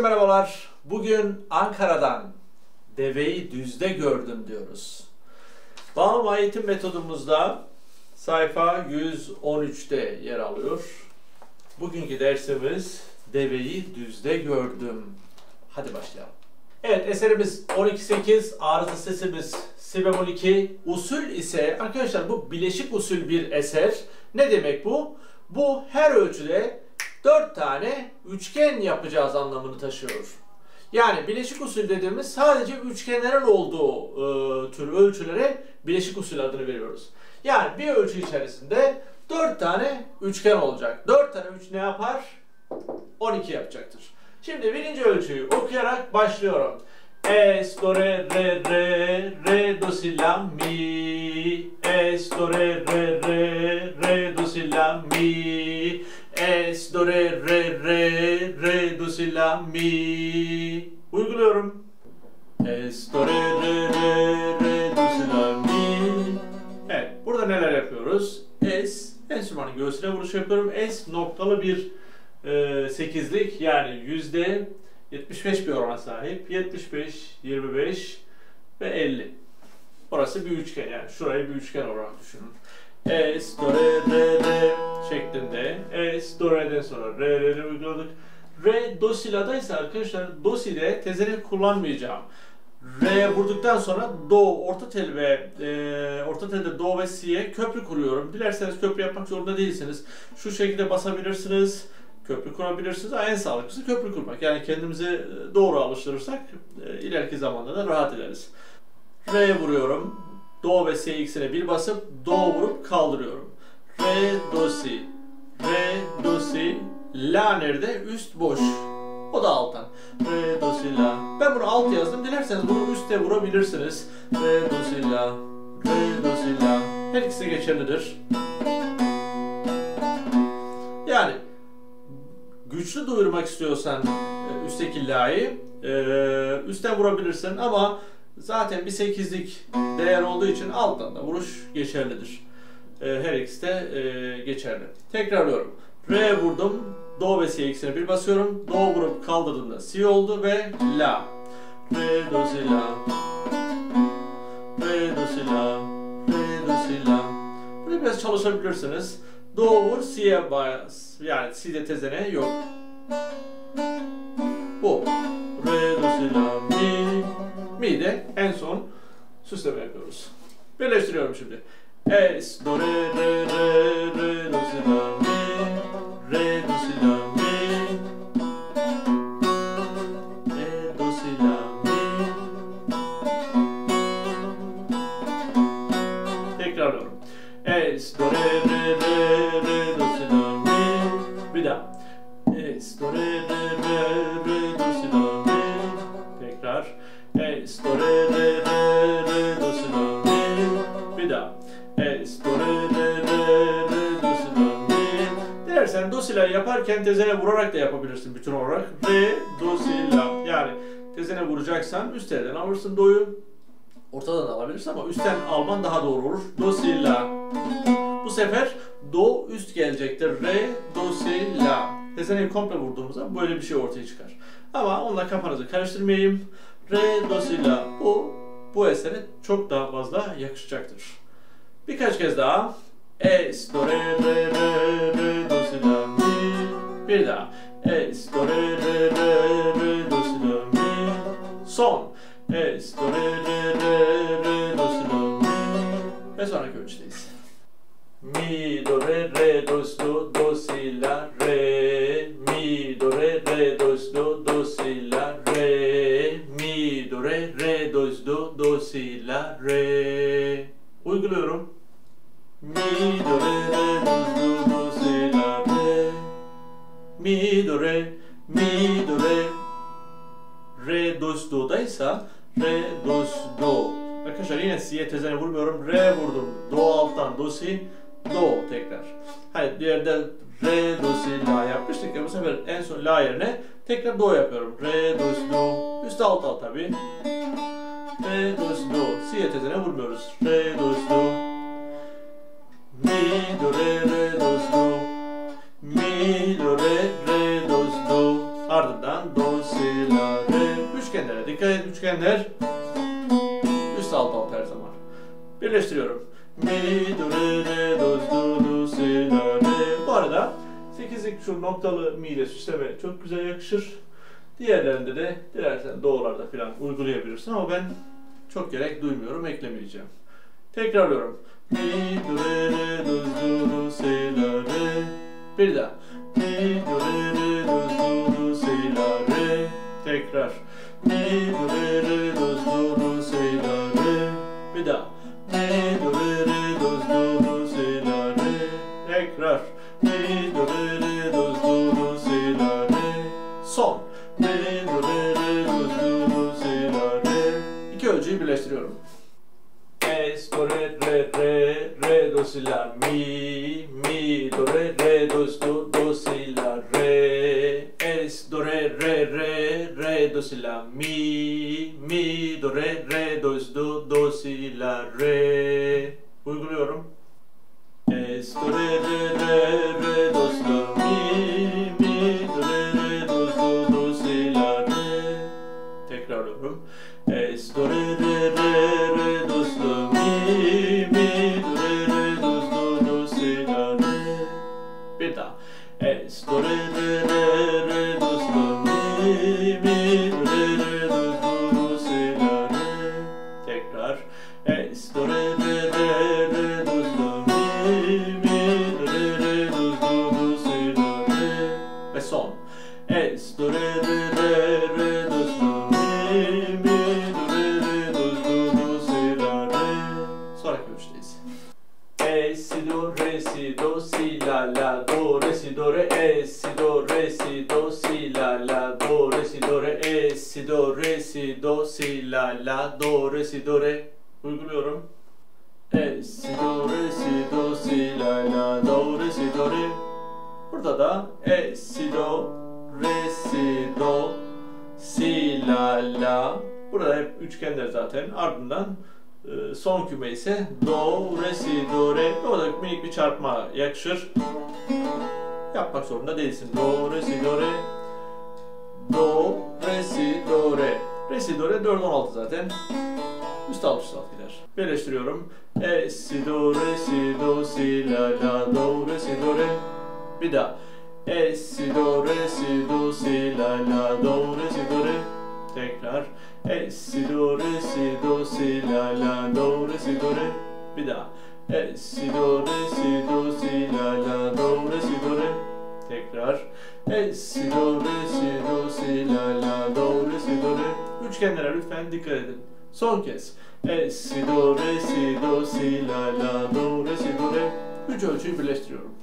Herkese merhabalar. Bugün Ankara'dan deveyi düzde gördüm diyoruz. Bağlama eğitim metodumuzda sayfa 113'te yer alıyor. Bugünkü dersimiz deveyi düzde gördüm. Hadi başlayalım. Evet eserimiz 12-8, arıza sesimiz si bemol 2. Usul ise arkadaşlar bu bileşik usul bir eser. Ne demek bu? Bu her ölçüde 4 tane üçgen yapacağız anlamını taşıyor. Yani bileşik usul dediğimiz sadece üçgenlerin olduğu e, tür ölçülere bileşik usul adını veriyoruz. Yani bir ölçü içerisinde 4 tane üçgen olacak. 4 tane 3 ne yapar? 12 yapacaktır. Şimdi birinci ölçüyü okuyarak başlıyorum. Es, do, re, re, re, re, do, si, la, mi. Es, do, re, re, re, re, do, si, la, mi. Es, do, re, re, re, re, do, si, la, mi. Uyguluyorum. Es, do, re, re, re, re, do, si, la, mi. Evet, burada neler yapıyoruz? Es, enstrümanın göğsüne vuruş yapıyorum. Es noktalı bir e, sekizlik yani yüzde 75 bir orana sahip. 75, 25 ve 50. Orası bir üçgen yani. Şurayı bir üçgen olarak düşünün. Es, do, re, re, re şeklinde. Es, do, re'den sonra re, re, re uyguladık. Re, do, si, la'da ise arkadaşlar do, si'de tezeni kullanmayacağım. Re vurduktan sonra do, orta tel ve e, orta telde do ve si'ye köprü kuruyorum. Dilerseniz köprü yapmak zorunda değilsiniz. Şu şekilde basabilirsiniz köprü kurabilirsiniz. En sağlıklısı köprü kurmak. Yani kendimizi doğru alıştırırsak e, ileriki zamanda da rahat ederiz. Re'ye vuruyorum. Do ve Si ikisine bir basıp Do vurup kaldırıyorum. Re, Do, Si. Re, Do, Si. La nerede? Üst boş. O da alttan. Re, Do, Si, La. Ben bunu alt yazdım. Dilerseniz bunu üste vurabilirsiniz. Re, Do, Si, La. Re, Do, Si, La. Her ikisi geçerlidir. Yani güçlü duyurmak istiyorsan e, üstteki la'yı e, üstten vurabilirsin ama zaten bir sekizlik değer olduğu için alttan da vuruş geçerlidir. E, her ikisi de geçerli. Tekrarlıyorum. Re vurdum. Do ve si ikisine bir basıyorum. Do vurup kaldırdığımda si oldu ve la. Re, do, si, la. Re, do, si, la. Re, do, si, la. Burada biraz çalışabilirsiniz. Do vur, si'ye bas. Yani si'de tezene yok. Bu. Re, do, si, la, mi. Mi de en son süsleme yapıyoruz. Birleştiriyorum şimdi. Es, do, re, re, re, re, do, si, la, mi. Re, do, si, la, mi. Re, do, si, la, mi. Tekrarlıyorum. Es, do, re, re, re, re, do, si, la, mi. Bir daha. Es, do, re, re, La yaparken tezene vurarak da yapabilirsin bütün olarak. Re, do, si, la. Yani tezene vuracaksan üst elden alırsın do'yu. Ortadan da alabilirsin ama üstten alman daha doğru olur. Do, si, la. Bu sefer do üst gelecektir. Re, do, si, la. Tezeneyi komple vurduğumuzda böyle bir şey ortaya çıkar. Ama onunla kafanızı karıştırmayayım. Re, do, si, la. Bu, bu esere çok daha fazla yakışacaktır. Birkaç kez daha. Es, do, re, re, re, re, do, si, la. Bir daha. Es, do, re, re, re, re, do, si, la, mi. Son. Es, do, re, re, re, re, do, si, la, mi. Ve sonraki ölçüdeyiz. Mi, do, re, re, do, do, do, si, la, re. Sefer en son la yerine tekrar do yapıyorum. Re, do, si, do. Üst alt alt tabi. Re, do, si, do. Si'ye tezene vurmuyoruz. Re, do, si, do. Mi, do, re, re, do, si, do. Mi, do, re, re, do, si, do. Ardından do, si, üçgenler üst alt alt her zaman. Birleştiriyorum. Mi, do, re, re, do, do, do, si, la, re. Bu arada 8'lik şu noktalı mi ile süsleme çok güzel yakışır. Diğerlerinde de dilersen doğularda falan uygulayabilirsin ama ben çok gerek duymuyorum, eklemeyeceğim. Tekrarlıyorum. Bir daha. Mi. Tekrar. Si, la, mi, mi, do, re, re, do, do, do, si, la, re. Es, do, re, re, re, re, do, si, la, mi, mi, do, re, re, do, do, do, si, la, re. Uyguluyorum. Es, do, re, re, re, re re re re do mi zaten. Ardından e, son küme ise do, re, si, do, re. Orada minik bir çarpma yakışır. Yapmak zorunda değilsin. Do, re, si, do, re. Do, re, si, do, re. Re, si, do, re 4, 16 zaten. Üst alt üst alt gider. Birleştiriyorum. E, si, do, re, si, do, si, la, la, do, re, si, do, re. Bir daha. E, si, do, re, si, do, si, la, la, do, re, si, do, re. Tekrar. E, si, do, re, si, do, si, la, la, do, re, si, do, re. Bir daha. E, si, do, re, si, do, si, la, la, do, re, si, do, re. Tekrar. E, si, do, re, si, do, si, la, la, do, re, si, do, re. Üçgenlere lütfen dikkat edin. Son kez. E, si, do, re, si, do, si, la, la, do, re, si, do, re. Üç ölçüyü birleştiriyorum.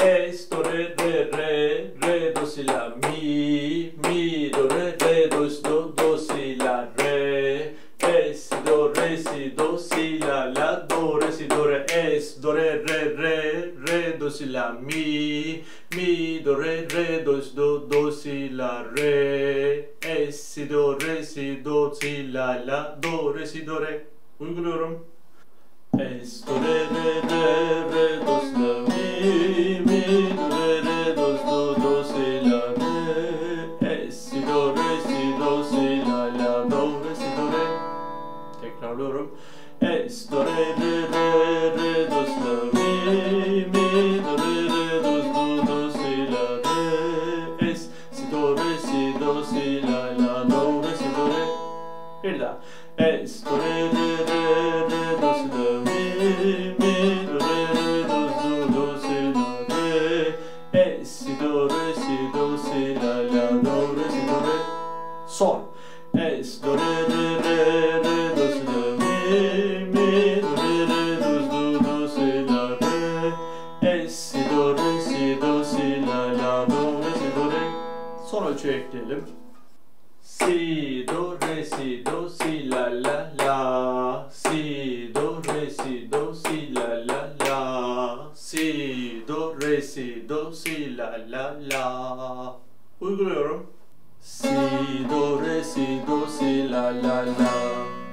Es, do, re, re, re, re, do, si, la, mi, mi, do, re, re, do, si, do, do, si, la, re. Es, do, re, si, do, si, la, la, do, re, si, do, re, es, do, re, re, re, re, do, si, la, mi, mi, do, re, re, do, si, do, do, si, la, re. Es, si, do, re, si, do, si, la, la, do, re, si, do, re. Uyguluyorum. Es, do, re, re, re,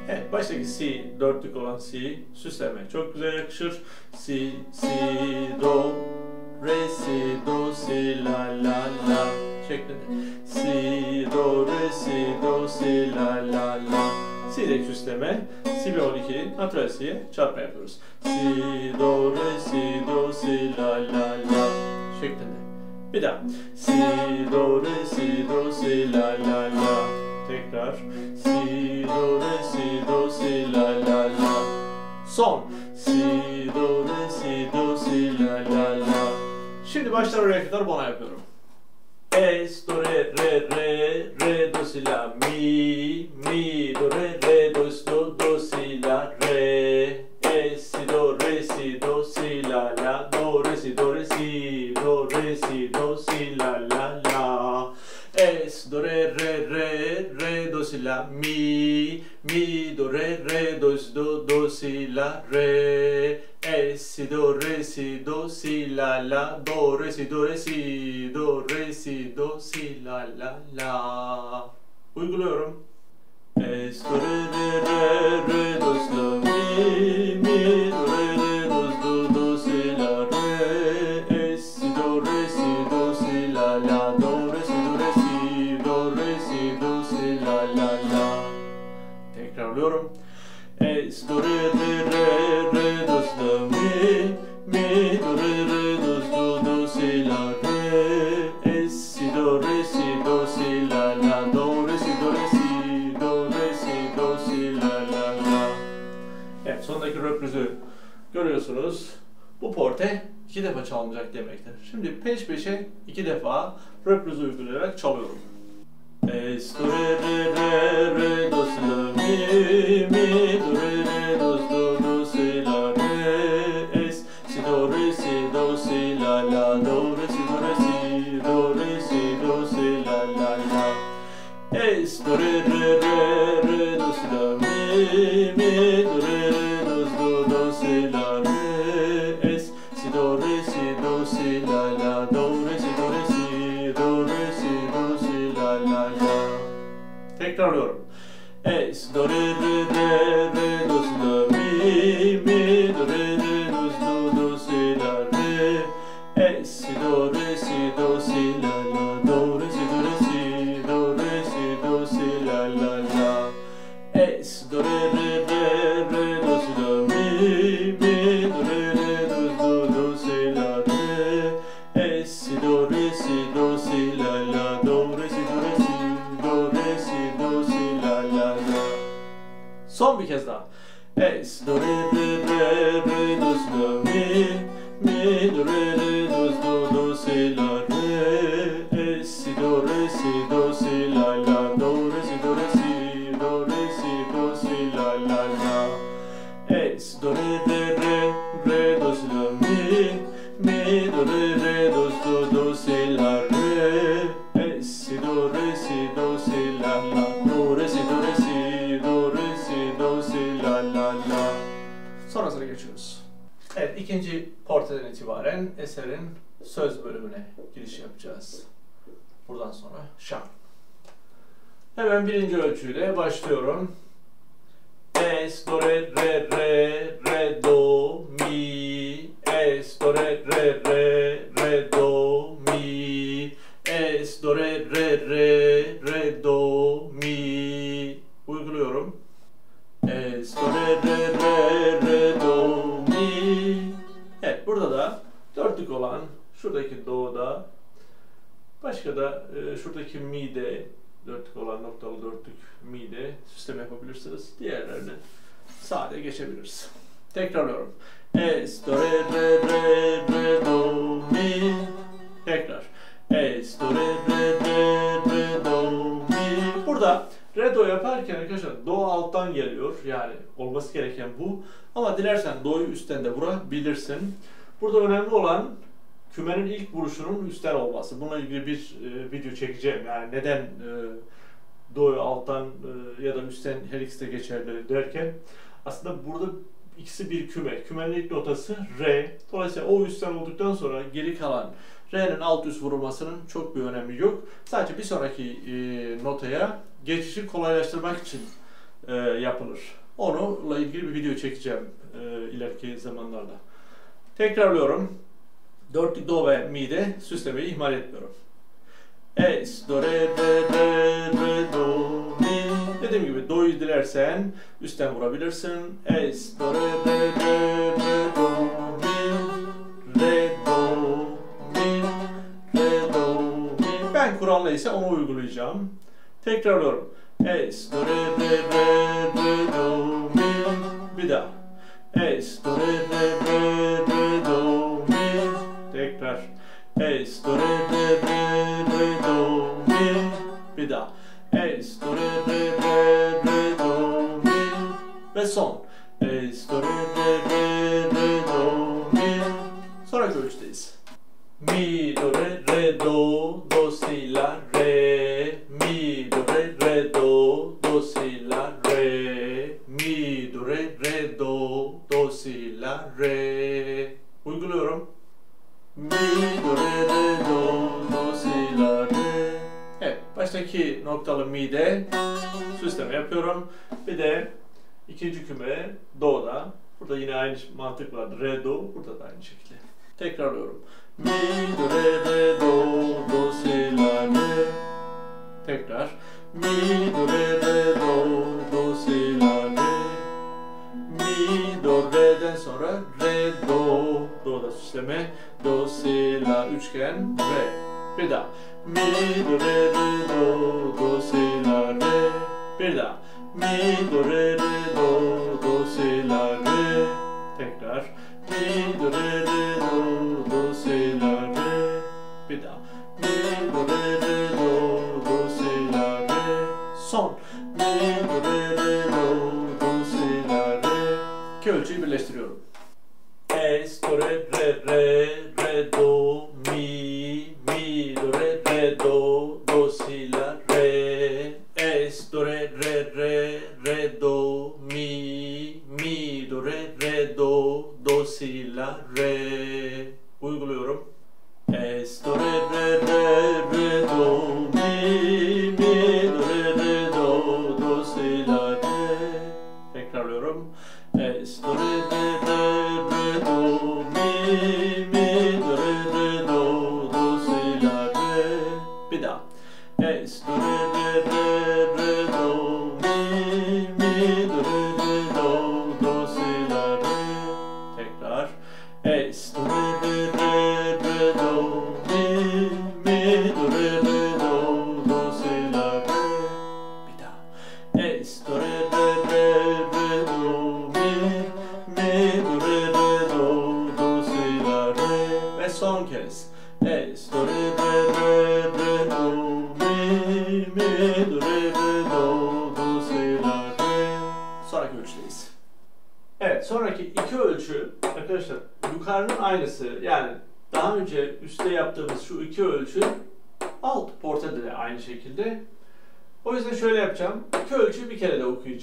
Evet, baştaki si, dörtlük olan si, süsleme çok güzel yakışır. Si, si, do, re, si, do, si, la, la, la şeklinde. Si, do, re, si, do, si, la, la, la. Si'deki süsleme, si ve 12 natural si'ye çarpma yapıyoruz. Si, do, re, si, do, si, la, la, la şeklinde. Bir daha. Si, do, re, si, do, si, la, la, la. Tekrar. Si, do, re, si, do, si, la, la, la. Son. Si, do, re, si, do, si, la, la, la. Şimdi baştan oraya kadar bana yapıyorum. Es, do, re, re, re, re, do, si, la, mi, mi, do, re, re, do, si, do, do, si, la, re, es, si, do, re, si, do, si, la, la, do, re, si, do, re, si, do, re, si, do, si, la, la, la, es, do, re, re, re, re, do, si, la, mi, mi, do, re, re, do, si, do, do, si, la, re, es, si, do, re, si, do, si, la, la, do, re, si, do, re, si, do, re, si, do, si, la, la, la. Uyguluyorum. Es, do, re, re, re, do, si, la, mi, görüyorsunuz. Bu porte iki defa çalınacak demektir. Şimdi peş peşe iki defa röpriz uygulayarak çalıyorum. Es, re, re, re, re, do, si, la, mi, mi, do, re, re, do, do, do, si, la, re, es, si, do, re, si, do, si, la, la, do, re, si, do, re, si, do, re, si, do, si, la, la, la. Es, do, re, re, re, re, do, si, la, mi, mi, do, re, Tekrarlıyorum. Es, do, itibaren eserin söz bölümüne giriş yapacağız. Buradan sonra şan. Hemen birinci ölçüyle başlıyorum. Es, do, re, re, re, re, do, mi. Es, do, re, re, re, re, do, mi. Es, do, re, re, re, re, do, mi. Uyguluyorum. Es, do, re, re, re, şuradaki do'da başka da e, şuradaki mi'de dörtlük olan noktalı dörtlük mi'de sistem yapabilirsiniz. Diğerlerini sade geçebiliriz. Tekrarlıyorum. Es, do, re, re, re, re, do, mi. Tekrar. Es, do, re, re, re, re, do, mi. Burada re do yaparken arkadaşlar do alttan geliyor. Yani olması gereken bu. Ama dilersen do'yu üstten de vurabilirsin. Burada önemli olan kümenin ilk vuruşunun üstten olması. Bununla ilgili bir e, video çekeceğim. Yani neden e, do'yu alttan e, ya da üstten her ikisi de geçerli derken aslında burada ikisi bir küme. Kümenin ilk notası re. Dolayısıyla o üstten olduktan sonra geri kalan re'nin alt üst vurulmasının çok bir önemi yok. Sadece bir sonraki e, notaya geçişi kolaylaştırmak için e, yapılır. Onunla ilgili bir video çekeceğim e, ileriki zamanlarda. Tekrarlıyorum. Dörtlük do ve mi'de süslemeyi ihmal etmiyorum. Es, do, re, re, re, re, do, Dediğim gibi do'yu dilersen üstten vurabilirsin. Es, do, re, re, re, re, do, mi, re, do, mi, re, do, mi. Ben kural neyse onu uygulayacağım. Tekrarlıyorum. Es, do, re, re, re, re, do, mi. Bir daha. Es, do, re, re, re, re, do, mi. Tekrar. Es, do, re, re, re, re, do, mi. Bir daha. Es, do, re, re, re, re, do, mi. Ve son. Es, do, re, re, re, re, do, mi. Sonraki ölçüdeyiz. Mi, do, re, baştaki noktalı mi'de süsleme yapıyorum. Bir de ikinci küme do'da. Burada yine aynı mantık var. Re, do. Burada da aynı şekilde. Tekrarlıyorum. Mi, do, re, re, do, do, si, la, re. Tekrar. Mi, do, re, re, do, do, si, la, re. Mi, do, re'den sonra re, do. Do'da süsleme. Do, si, la, üçgen, re. Bir daha. Mi, do, re, re, do, do, si, la, re. Bir daha. Mi, do, re, do, do, si, la, re. Tekrar. Mi, do, re,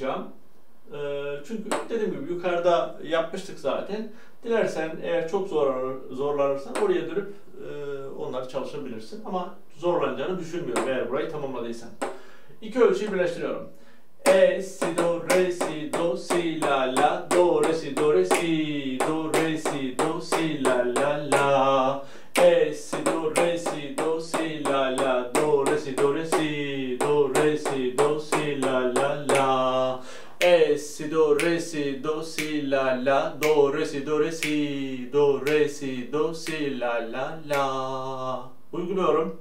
okuyacağım. Ee, çünkü dediğim gibi yukarıda yapmıştık zaten. Dilersen eğer çok zor, zorlanırsan oraya dönüp e, onları çalışabilirsin. Ama zorlanacağını düşünmüyorum eğer burayı tamamladıysan. İki ölçüyü birleştiriyorum. E, si, do, re, si, do, si, la, la, do, re, si, do, re, si, do, re, si, do, si, la, la, la. E, si, do, re, si, do, si, la, la, do, re, si, do, re, si, do, re, si, la, la, la. E, si, do, re, si, do, si, la, la, do, re, si, do, re, si, do, re, si, do, si, la, la, la. Uyguluyorum.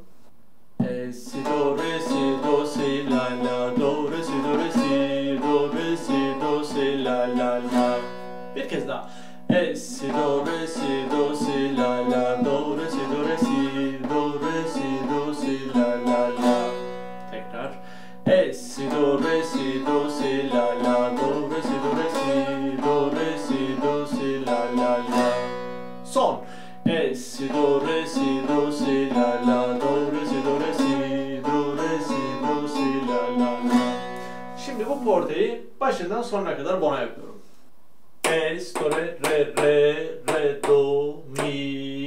E, si, do, re, si, do, si, la, la, do, re, si, do, re, si, do, re, si, do, si, la, la, la. Bir kez daha. E, si, do, re, si, do, si, la, la, do, re, si, do, re, si, do, re, si, do, si, la, la, do, re, si, do, re, si, do, re, si, do, si, la, la, la. Son. E, si, do, re, si, do, si, la, la, do, re, si, do, re, si, do, re, si, do, si, la, la, la. Şimdi bu porteyi başından sonuna kadar bona yapıyorum. Es, do, re, re, re, re, do, mi,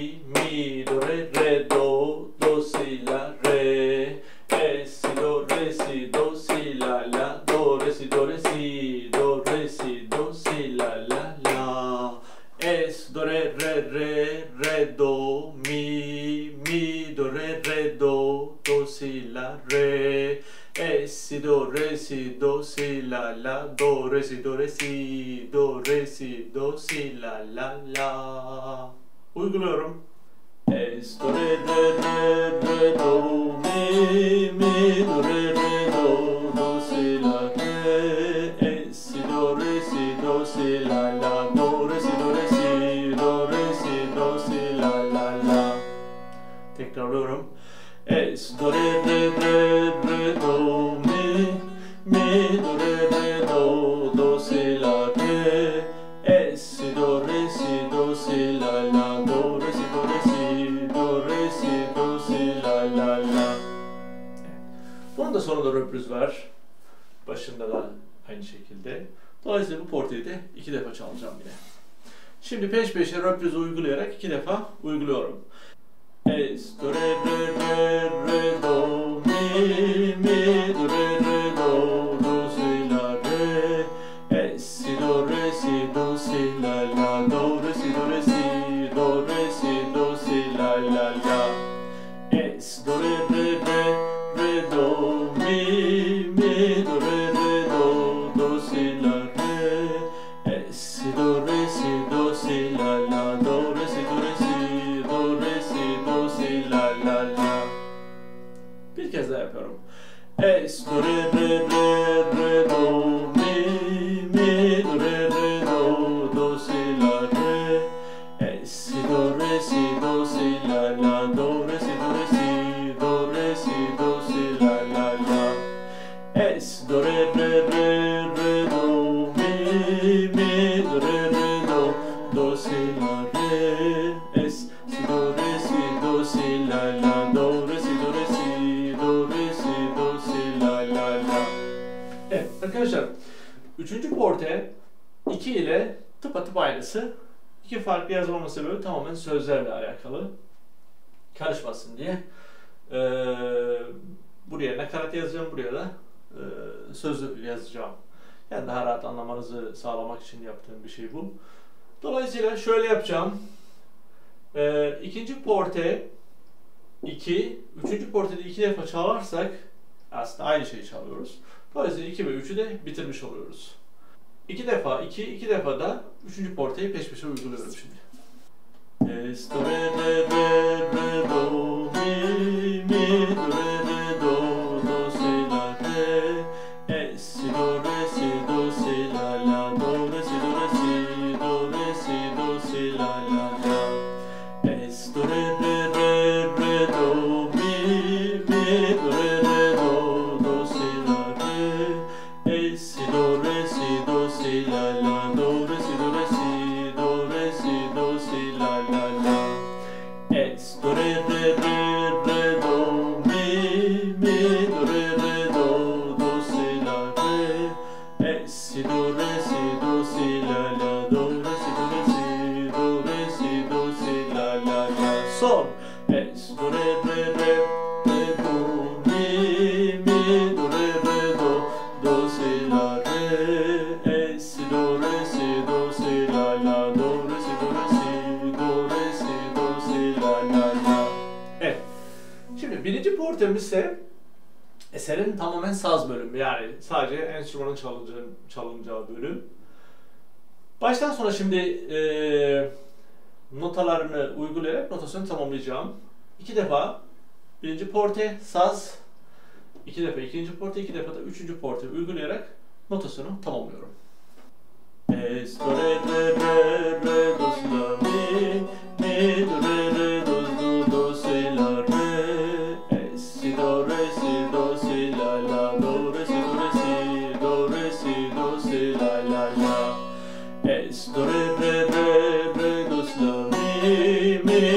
re, re, do, mi, mi, do, re, re, do, do, si, la, re, e, si, do, re, si, do, si, la, la, do, re, si, do, re, si, do, re, si, do, si, la, la, la. Uyguluyorum. Es, do, re, re, re, re, do, mi, mi, do, re, re, Es do re re re re do mi mi do re re do do si la re es si do re si do si la la do re si do re si do re si do si la la la. Bunun da sonunda röprüz var. Başında da aynı şekilde. Dolayısıyla bu portreyi de iki defa çalacağım yine. Şimdi peş peşe röprüzü uygulayarak iki defa uyguluyorum. Es, do, re, re, re, re, do, mi, mi, do, re, yazmamın sebebi tamamen sözlerle alakalı. Karışmasın diye. E, buraya nakarat yazacağım, buraya da e, söz yazacağım. Yani daha rahat anlamanızı sağlamak için yaptığım bir şey bu. Dolayısıyla şöyle yapacağım. E, ikinci porte 2, üçüncü portede 2 defa çalarsak aslında aynı şeyi çalıyoruz. Dolayısıyla 2 ve 3'ü de bitirmiş oluyoruz. 2 defa 2, 2 defa da 3. portayı peş peşe uyguluyorum şimdi. Est rede bebe mi, mi tamamen saz bölümü yani sadece enstrümanın çalınacağı, çalınacağı bölüm. Baştan sona şimdi e, notalarını uygulayarak notasyonu tamamlayacağım. İki defa birinci porte saz, iki defa ikinci porte, iki defa da üçüncü porte uygulayarak notasyonu tamamlıyorum. Es, do, re, re, re, do, do, mi. me.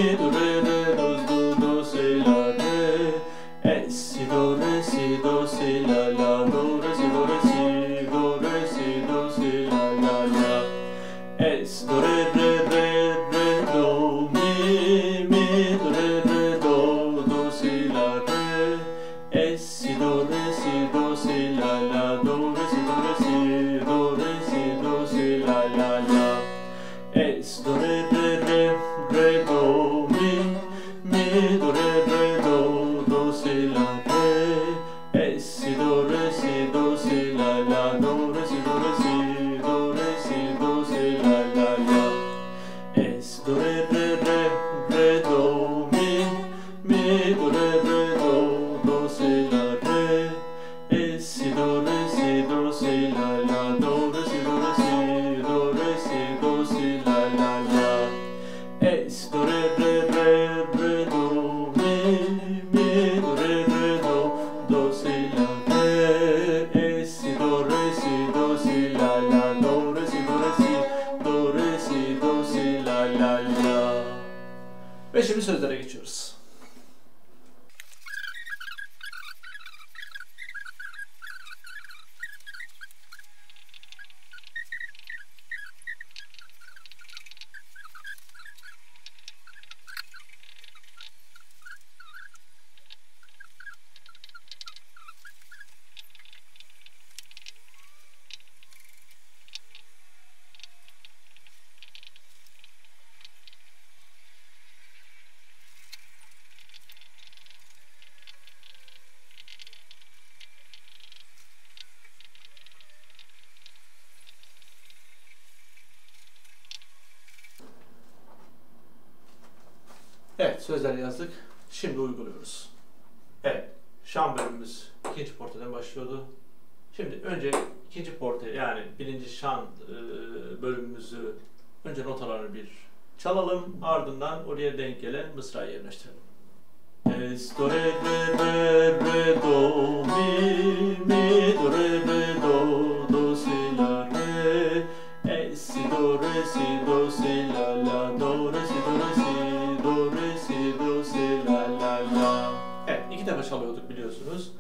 Sözlere geçiyoruz. Evet, sözleri yazdık. Şimdi uyguluyoruz. Evet, şan bölümümüz ikinci porteden başlıyordu. Şimdi önce ikinci porte yani birinci şan e, bölümümüzü önce notalarını bir çalalım. Ardından oraya denk gelen mısrayı yerleştirelim. Es, do, re, re, re, re, do, mi, mi, do, re, re, do, do, si, la, re, es, si, do, re, si, do, si, la, la, do, re, çalıyorduk biliyorsunuz.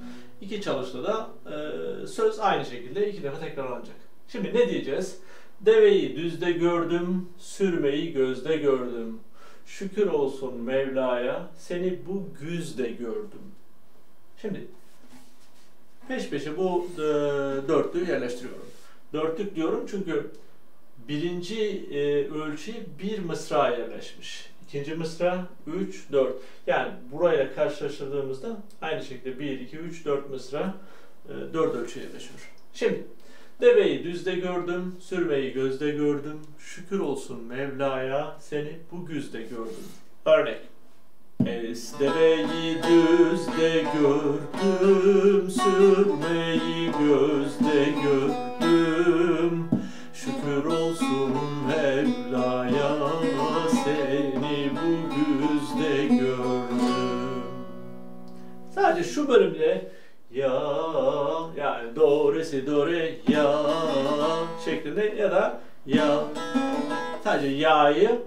İki çalışta da e, söz aynı şekilde iki defa tekrarlanacak. Şimdi ne diyeceğiz? Deveyi düzde gördüm, sürmeyi gözde gördüm. Şükür olsun Mevla'ya, seni bu güzde gördüm. Şimdi peş peşe bu e, dörtlüğü yerleştiriyorum. Dörtlük diyorum çünkü birinci e, ölçü bir mısra yerleşmiş. İkinci mısra 3, 4. Yani burayla karşılaştırdığımızda aynı şekilde 1, 2, 3, 4 mısra e, 4 ölçü yerleşiyor. Şimdi deveyi düzde gördüm, sürmeyi gözde gördüm. Şükür olsun Mevla'ya seni bu güzde gördüm. Örnek. Es deveyi düzde gördüm, sürmeyi gözde sadece ya'yı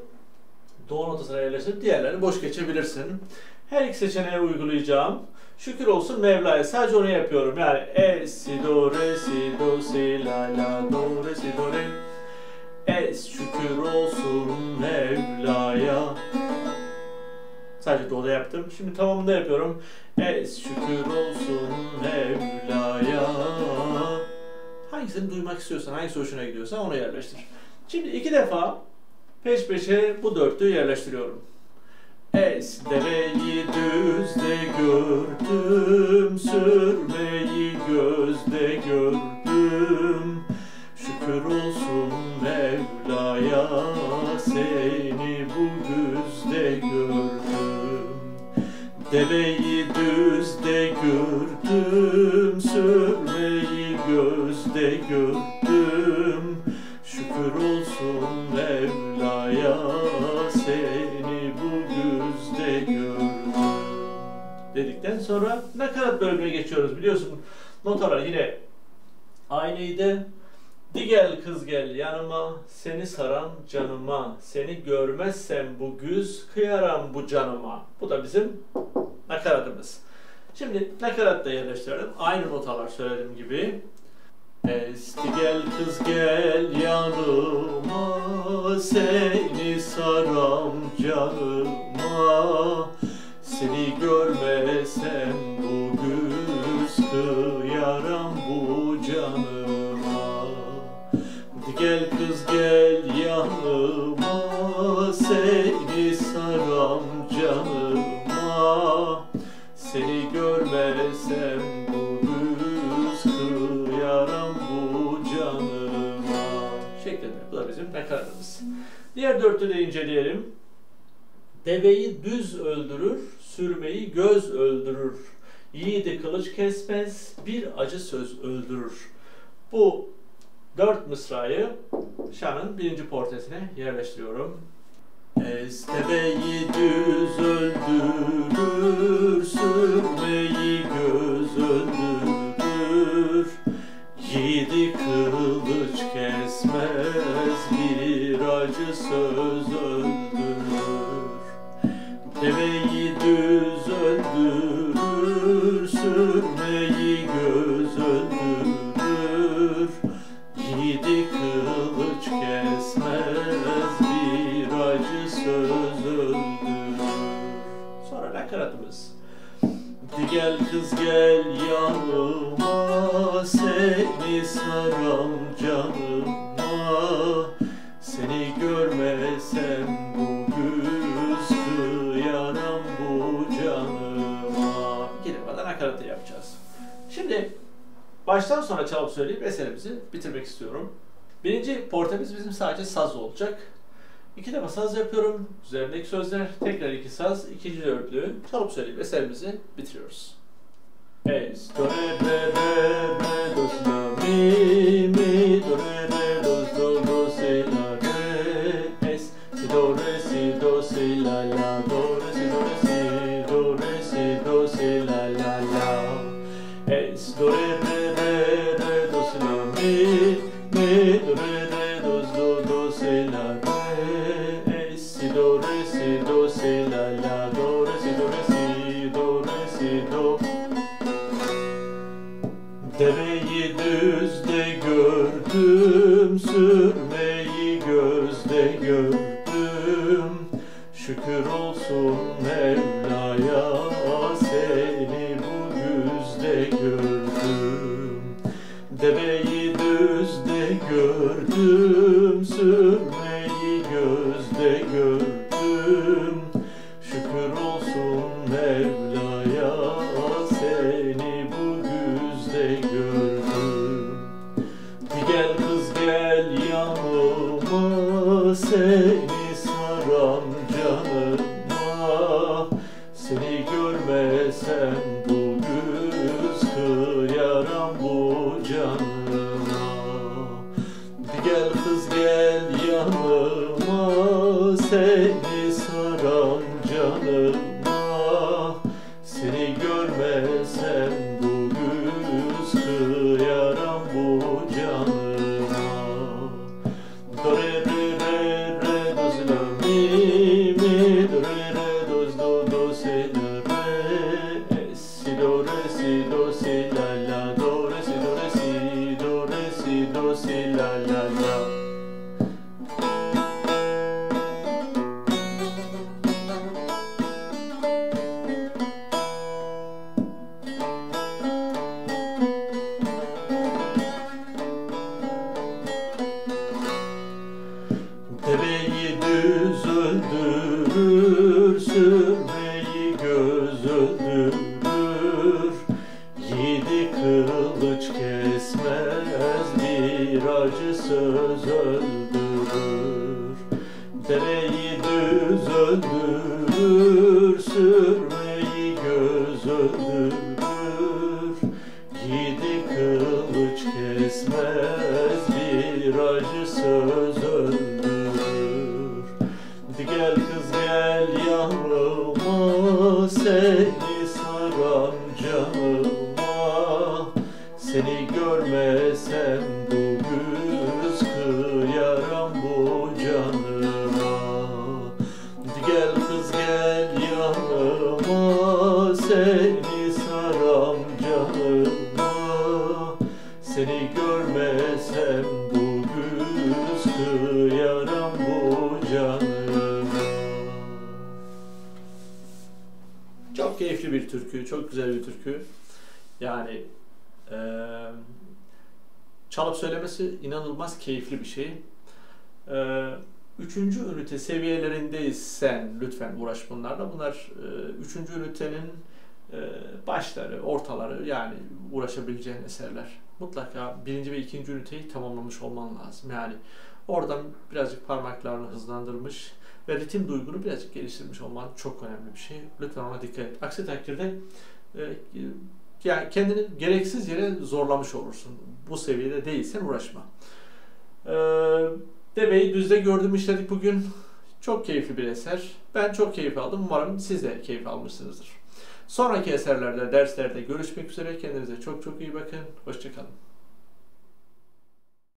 do notasına yerleştirip diğerlerini boş geçebilirsin. Her iki seçeneği uygulayacağım. Şükür olsun Mevla'ya. Sadece onu yapıyorum. Yani e, si, do, re, si, do, si, la, la, do, re, si, do, re. Es şükür olsun Mevla'ya. Sadece do'da yaptım. Şimdi tamamını yapıyorum. Es şükür olsun Mevla'ya. Hangisini duymak istiyorsan, hangisi hoşuna gidiyorsa onu yerleştir. Şimdi iki defa peş peşe bu dörtlüğü yerleştiriyorum. Es deveyi düzde gördüm, sürmeyi gözde gördüm. Şükür olsun Mevla'ya nakarat bölümüne geçiyoruz. Biliyorsun notalar yine aynıydı. Di gel kız gel yanıma, seni saran canıma, seni görmezsem bu güz, kıyaram bu canıma. Bu da bizim nakaratımız. Şimdi nakaratta yerleştirelim. Aynı notalar söylediğim gibi. Esti gel kız gel yanıma, seni saram canıma. Seni görmesem bu güz, kıyaram bu canıma. Gel kız gel yanıma Seni saram canıma Seni görmesem bu yüz Kıyaram bu canıma Şeklinde. Bu da bizim nakaratımız. Diğer dörtlü de inceleyelim. Deveyi düz öldürür, sürmeyi göz öldürür. Yiğidi kılıç kesmez, bir acı söz öldürür. Bu dört mısrayı Şan'ın birinci portresine yerleştiriyorum. Estebeyi düz öldürür, sürmeyi göz öldürür. Yedi kılıç kesmez, bir acı söz öldürür. Seni saram canıma Seni görmesem bu güz kıyaram bu canıma defadan nakaratı yapacağız. Şimdi baştan sona çalıp söyleyip eserimizi bitirmek istiyorum. Birinci portemiz bizim sadece saz olacak. İki defa saz yapıyorum. Üzerindeki sözler tekrar iki saz, ikinci dörtlü çalıp söyleyip eserimizi bitiriyoruz. Es, do, re, re, re, re, do, si, la, mi, mi, seni saram canıma. Seni görmesem bu güz kıyaram bu canıma. Çok keyifli bir türkü, çok güzel bir türkü. Yani eee çalıp söylemesi inanılmaz keyifli bir şey. Eee üçüncü ünite seviyelerindeysem lütfen uğraş bunlarla. Bunlar eee, üçüncü ünitenin eee, başları, ortaları yani uğraşabileceğin eserler. Mutlaka birinci ve ikinci üniteyi tamamlamış olman lazım. Yani oradan birazcık parmaklarını hızlandırmış ve ritim duygunu birazcık geliştirmiş olman çok önemli bir şey. Lütfen ona dikkat et. Aksi takdirde e, yani kendini gereksiz yere zorlamış olursun. Bu seviyede değilsen uğraşma. E, Deveyi düzde gördüm işledik bugün. Çok keyifli bir eser. Ben çok keyif aldım. Umarım siz de keyif almışsınızdır. Sonraki eserlerde, derslerde görüşmek üzere. Kendinize çok çok iyi bakın. Hoşçakalın.